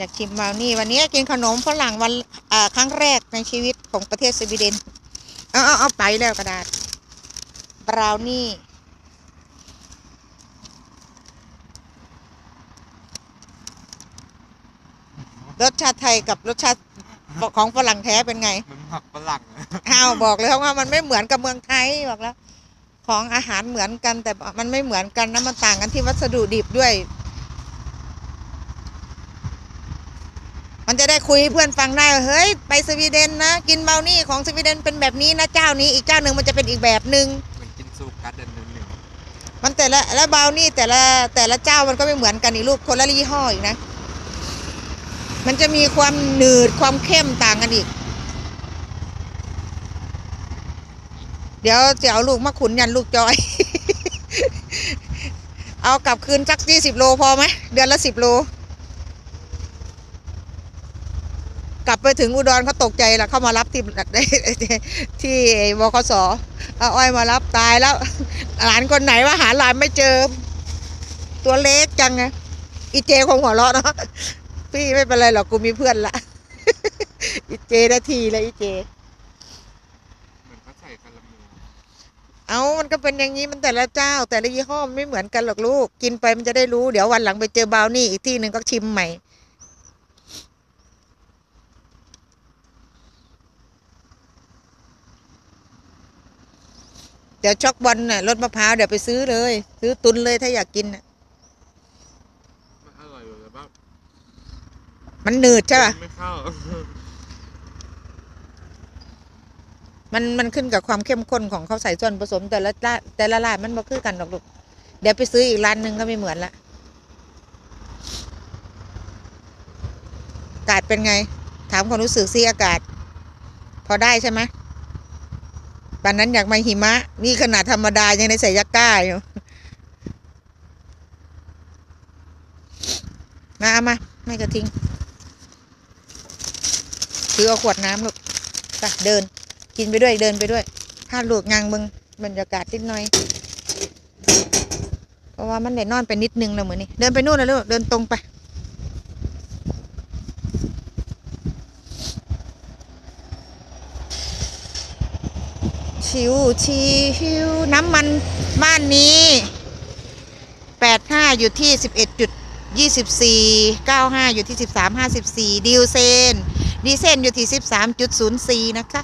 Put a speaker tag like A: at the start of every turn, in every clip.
A: อยากชิมบราวนี่วันนี้กินขนมฝรั่งวันอ่าครั้งแรกในชีวิตของประเทศสวีเดนเอาเอาเอาไปแล้วกระดาษบราวนี่รสชาติไทยกับรสชาติของฝรั่งแท้เป็นไง
B: มันผักฝรั่งนะ
A: อ้าวบอกเลยว่ามันไม่เหมือนกับเมืองไทยบอกแล้ว ของอาหารเหมือนกันแต่มันไม่เหมือนกันนะมันต่างกันที่วัสดุดิบด้วย มันจะได้คุยให้เพื่อนฟังได้ว่าเฮ้ยไปสวีเดนนะ กินเบลนี่ของสวีเดนเป็นแบบนี้นะเจ้านี้อีกเจ้าหนึ่งมันจะเป็นอีกแบบหนึ่ง
B: มันกินซูกัดเดินหนึ่งหนึ่ง
A: มันแต่ละและเบลนี่แต่ละแต่ละเจ้ามันก็ไม่เหมือนกันอีกลูกคนละยี่ห้ออีกนะ มันจะมีความหนืดความเข้มต่างกันอีก เดี๋ยวจะเอาลูกมาขุนยันลูกจอย เอากลับคืนสักยี่สิบโลพอไหมเดือนละสิบโล กลับไปถึงอุดรเขาตกใจละเข้ามารับที่ที่บคสเอาอ้อยมารับตายแล้ว หลานคนไหนว่าหาหลานไม่เจอ ตัวเล็กจังไงอีเจคงหัวเราะเนาะพี่ไม่เป็นไรหรอกกูมีเพื่อนละอีเจนาทีล้วอีเจ
B: เหมือนเขาใส่คาราเมล
A: เอามันก็เป็นอย่างนี้ มันแต่ละเจ้า แต่ละยี่ห้อมันไม่เหมือนกันหรอกลูก กินไปมันจะได้รู้ เดี๋ยววันหลังไปเจอบาวนี่อีกที่หนึ่งก็ชิมใหม่ เดี๋ยวช็อกบอลน่ะรสมะพร้าวเดี๋ยวไปซื้อเลย ซื้อตุนเลยถ้าอยากกินน่ะ
B: มันอร่อยอยู่แต่ว่า
A: มันหนืดใช่ป่ะ
B: ไม่เข้า
A: มันมันขึ้นกับความเข้มข้นของเขาใส่ส่วนผสม แต่ละร้านแต่ละร้านมันบ่คือกันหรอกลูกเดี๋ยวไปซื้ออีกร้านหนึ่งก็ไม่เหมือนละอากาศเป็นไง ถามความรู้สึกซิอากาศ พอได้ใช่ไหม ตอนนั้นอยากมาหิมะ นี่ขนาดธรรมดายังในใส่ยักก้าอยู่มาเอามา ไม่กระทิ้งถือเอาขวดน้ำลูกไปเดิน กินไปด้วยเดินไปด้วยพาลูกยางเบึงบรรยากาศนิดหน่อย เพราะว่ามันได้นอนไปนิดนึงแล้วเหมือนนี่เดินไปนู่นเลยลูกเดินตรงไป ชิวชิวน้ำมันบ้านนี้แปดห้าอยู่ที่สิบเอ็ดจุดยี่สิบสี่เก้าห้าอยู่ที่สิบสามห้าสิบสี่ดีเซนดีเซนอยู่ที่สิบสามจุดศูนย์สี่นะคะ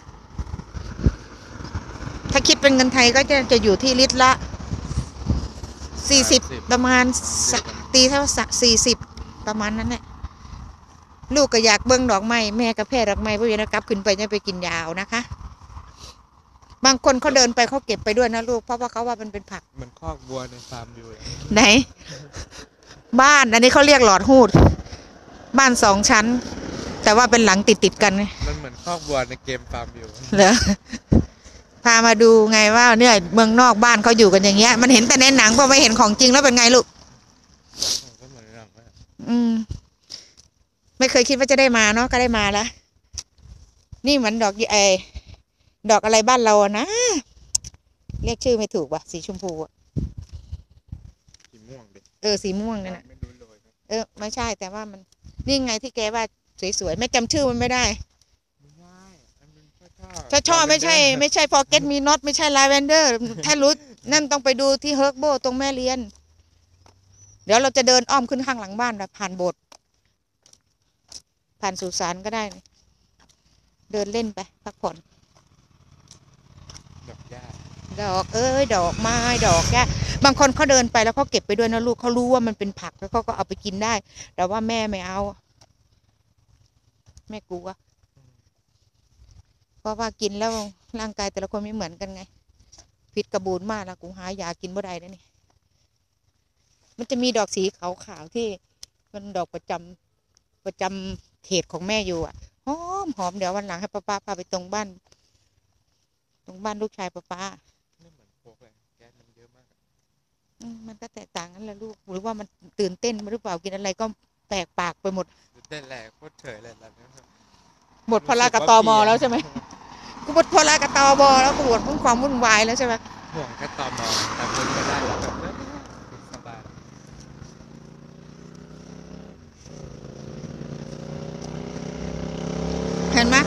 A: ถ้าคิดเป็นเงินไทยก็จะจะอยู่ที่ลิตรละสี่สิบประมาณสักตีเท่าสี่สิบประมาณนั้นแหละลูกก็อยากเบิ้งดอกไม้แม่ก็แพ้ดอกไม้เพราะฉะนั้นกลับขึ้นไปจะไปกินยาวนะคะ บางคนเขาเดินไปเขาเก็บไปด้วยนะลูกเพราะว่าเขาว่ามันเป็นผัก
B: เหมือนคอกวัวในฟาร์มวิวเลย
A: ไหน บ้านอันนี้เขาเรียกหลอดหูด บ้านสองชั้น แต่ว่าเป็นหลังติดติดๆกันไง
B: มันเหมือนคอกวัวในเกมฟาร์มวิว
A: เหรอพามาดูไงว่าเนี่ยเมืองนอกบ้านเขาอยู่กันอย่างเงี้ย มันเห็นแต่ในหนังพอไม่เห็นของจริงแล้วเป็นไงลูก
B: ก็เหมือนหนังเลย
A: อืมไม่เคยคิดว่าจะได้มาเนาะก็ได้มาแล้วนี่เหมือนดอกไอ ดอกอะไรบ้านเราอะนะ เรียกชื่อไม่ถูกว่ะ สีชมพูอะ
B: สีม่วงดิ
A: เออสีม่วงนั่นน่ะ
B: ไม่รู้เลยนะ
A: เออไม่ใช่แต่ว่ามัน นี่ไงที่แกว่าสวยๆไม่จำชื่อมันไม่ได้
B: ไม่ได้อันเป็นช่อ
A: ช่อช่อไม่ใช่ ไม่ใช่ forget-me-not ไม่ใช่ลาเวนเดอร์ ถ้ารู้ นั่นต้องไปดูที่เฮิร์กโบตรงแม่เรียน เดี๋ยวเราจะเดินอ้อมขึ้นข้างหลังบ้านนะผ่านโบสถ์ผ่านสุสานก็ได้นะเดินเล่นไป พักผ่อน
B: ดอกหญ้า
A: ดอกเอ้ยดอกไม้ดอกแก่บางคนเขาเดินไปแล้วเขาเก็บไปด้วยนะลูกเขารู้ว่ามันเป็นผักแล้วเขาก็เอาไปกินได้ แต่ว่าแม่ไม่เอา แม่กลัวเพราะว่ากินแล้วร่างกายแต่ละคนไม่เหมือนกันไงพิษกระบูนมากแล้วกูหายากินบ่ได้แล้วนี่มันจะมีดอกสีขาวๆที่มันดอกประจำประจำเขตของแม่อยู่อะหอมหอมเดี๋ยววันหลังให้ป้าป้าพาไปตรงบ้าน ตรงบ้านลูกชายป้าป้า
B: มมันก็แต
A: กต่างกันแหละลูก หรือว่ามันตื่นเต้นหรือเปล่ากินอะไรก็แตกปากไปหมด
B: เต้นแหลกโคตรเฉยเลยแล้วเนี่ย
A: หมดพลากับตอมอแล้วใช่ไหมกูหมดพลากับตอมอแล้วกูหมดความวุ่นวายแล้วใช่ไหม
B: ห่วงแค่ตอมอแต่คนก็ได้แบบนั้นสบาย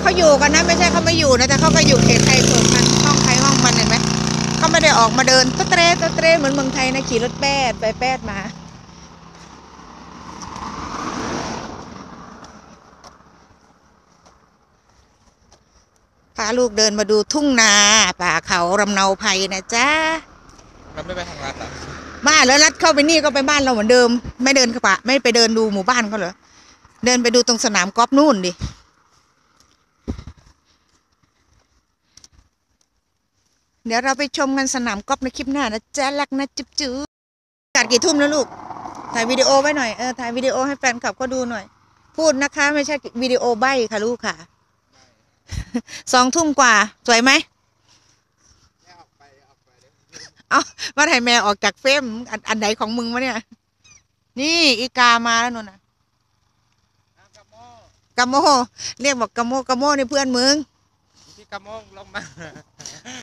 A: เขาอยู่กันนะไม่ใช่เขาไม่อยู่นะแต่เขาก็อยู่เขตไทยส่วนมันห้องใครห้องมันเห็นไหม เขาไม่ได้ออกมาเดินตะเตรตะเตรเหมือนเมืองไทยนะขี่รถแป๊ดไปแป๊ดมา พาลูกเดินมาดูทุ่งนาป่าเขารำเนาภัยนะจ๊ะ
B: มันไม่ไปทางรัดเหรอ
A: บ้านแล้วรัดเข้าไปนี่ก็ไปบ้านเราเหมือนเดิม ไม่เดินเข้าปะไม่ไปเดินดูหมู่บ้านเขาเหรอเดินไปดูตรงสนามกอล์ฟนู่นดิ เดี๋ยวเราไปชมกันสนามกอล์ฟในคลิปหน้านะจ๊ะรักนะจุ๊บจุ๊บกัดกี่ทุ่มแล้วลูก ถ่ายวิดีโอไว้หน่อย เออถ่ายวิดีโอให้แฟนคลับก็ดูหน่อย พูดนะคะ ไม่ใช่วิดีโอใบค่ะลูกค่ะ สองทุ่มกว่า สวยไหม
B: แม่ออกไปออกไปเลย
A: ว่ายแม่ออกจากเฟมอันอันไหนของมึงวะเนี่ย นี่อีกามาแล้วนุ่นนะ
B: กระโม
A: กะโม เรียกบอกกะโมกะโมนี่เพื่อนมึง
B: พี่กระโมลงมา